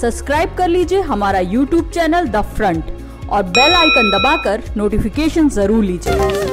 Subscribe कर लीजिए हमारा यूट्यूब चैनल द फ्रंट और बेल आइकन दबाकर नोटिफिकेशन ज़रूर लीजिए।